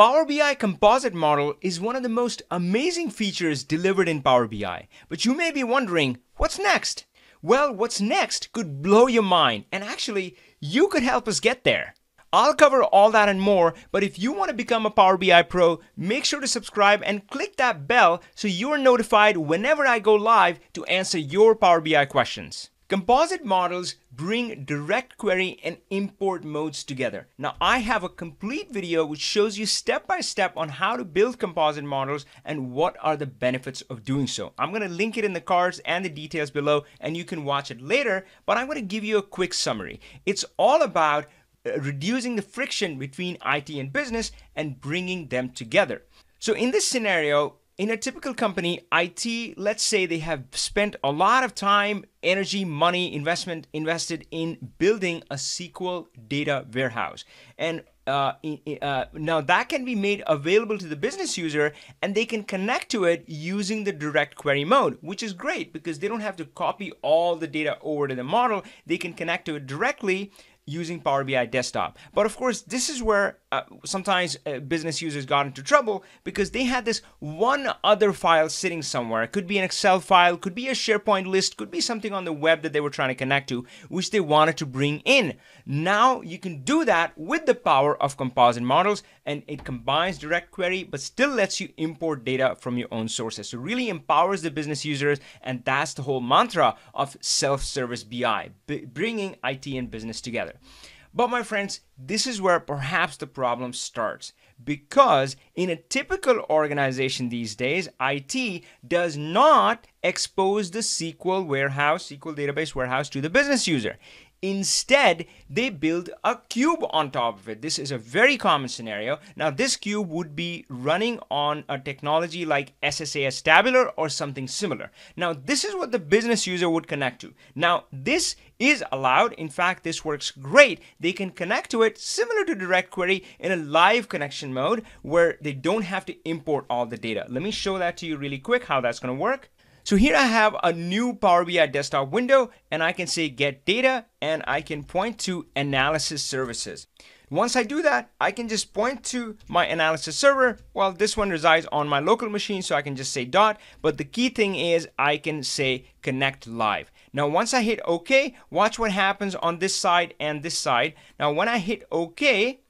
Power BI Composite Model is one of the most amazing features delivered in Power BI. But you may be wondering, what's next? Well, what's next could blow your mind, and actually, you could help us get there. I'll cover all that and more, but if you want to become a Power BI Pro, make sure to subscribe and click that bell so you're notified whenever I go live to answer your Power BI questions. Composite models bring direct query and import modes together. Now I have a complete video which shows you step by step on how to build composite models and what are the benefits of doing so. I'm going to link it in the cards and the details below and you can watch it later, but I'm going to give you a quick summary. It's all about uh, reducing the friction between IT and business and bringing them together. So in this scenario, in a typical company, IT, let's say they have spent a lot of time, energy, money, investment invested in building a SQL data warehouse. And uh, uh, now that can be made available to the business user and they can connect to it using the direct query mode, which is great because they don't have to copy all the data over to the model. They can connect to it directly using Power BI Desktop. But of course, this is where uh, sometimes uh, business users got into trouble because they had this one other file sitting somewhere. It could be an Excel file, could be a SharePoint list, could be something on the web that they were trying to connect to, which they wanted to bring in. Now you can do that with the power of composite models and it combines direct query but still lets you import data from your own sources. So really empowers the business users and that's the whole mantra of self-service BI, bringing IT and business together. But my friends, this is where perhaps the problem starts because in a typical organization these days, IT does not expose the SQL warehouse, SQL database warehouse to the business user. Instead, they build a cube on top of it. This is a very common scenario. Now, this cube would be running on a technology like SSAS Tabular or something similar. Now, this is what the business user would connect to. Now, this is allowed. In fact, this works great. They can connect to it similar to Direct Query in a live connection mode where they don't have to import all the data. Let me show that to you really quick how that's going to work. So here I have a new Power BI desktop window and I can say get data and I can point to analysis services. Once I do that, I can just point to my analysis server. Well, this one resides on my local machine, so I can just say dot. But the key thing is I can say connect live. Now, once I hit OK, watch what happens on this side and this side. Now, when I hit OK,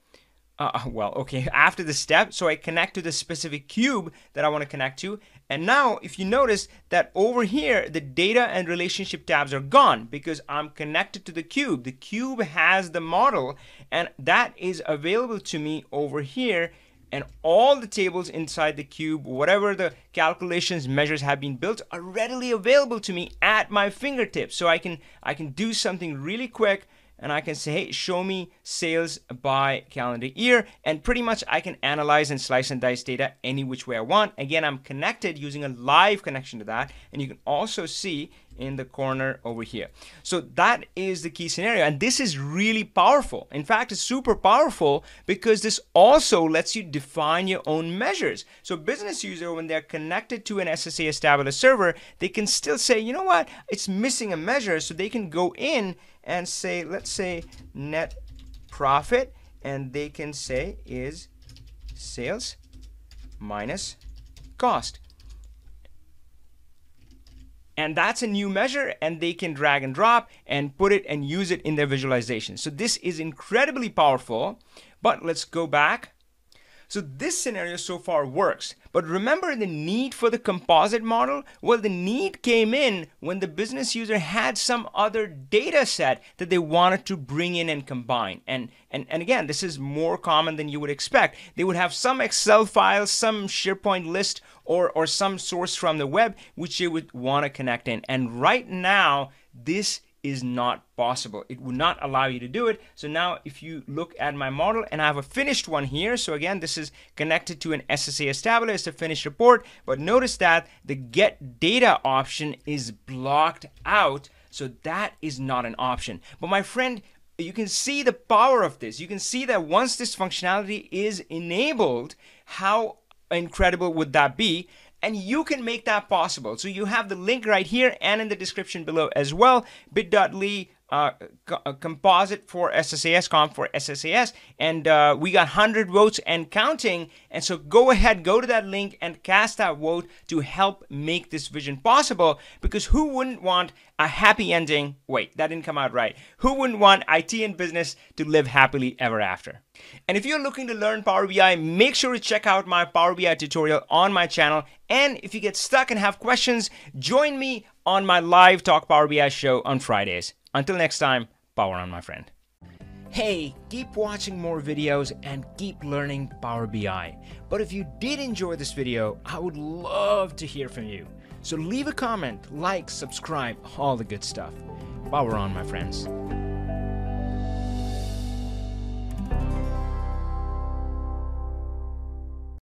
uh, well, okay, after the step, so I connect to the specific cube that I want to connect to. And now, if you notice that over here, the data and relationship tabs are gone because I'm connected to the cube. The cube has the model, and that is available to me over here. And all the tables inside the cube, whatever the calculations, measures have been built, are readily available to me at my fingertips. So I can I can do something really quick and I can say, hey, show me sales by calendar year. And pretty much I can analyze and slice and dice data any which way I want. Again, I'm connected using a live connection to that. And you can also see in the corner over here. So that is the key scenario. And this is really powerful. In fact, it's super powerful because this also lets you define your own measures. So business user, when they're connected to an SSAS Tabular server, they can still say, you know what, it's missing a measure. So they can go in and say, let's say net profit, and they can say is sales minus cost. And that's a new measure, and they can drag and drop and put it and use it in their visualization. So this is incredibly powerful. But let's go back so this scenario so far works. But remember the need for the composite model? Well, the need came in when the business user had some other data set that they wanted to bring in and combine. And, and, and again, this is more common than you would expect. They would have some Excel file, some SharePoint list, or, or some source from the web, which they would want to connect in. And right now, this is not possible. It would not allow you to do it. So now if you look at my model and I have a finished one here. So again, this is connected to an SSAS tabular. It's a finished report. But notice that the get data option is blocked out. So that is not an option. But my friend, you can see the power of this. You can see that once this functionality is enabled, how incredible would that be? And you can make that possible. So you have the link right here and in the description below as well, bit.ly uh, uh, composite for SSAS, comp for SSAS, and uh, we got 100 votes and counting. And so go ahead, go to that link and cast that vote to help make this vision possible. Because who wouldn't want a happy ending? Wait, that didn't come out right. Who wouldn't want IT and business to live happily ever after? And if you're looking to learn Power BI, make sure to check out my Power BI tutorial on my channel. And if you get stuck and have questions, join me on my live Talk Power BI show on Fridays. Until next time, power on, my friend. Hey, keep watching more videos and keep learning Power BI. But if you did enjoy this video, I would love to hear from you. So leave a comment, like, subscribe, all the good stuff. Power on, my friends.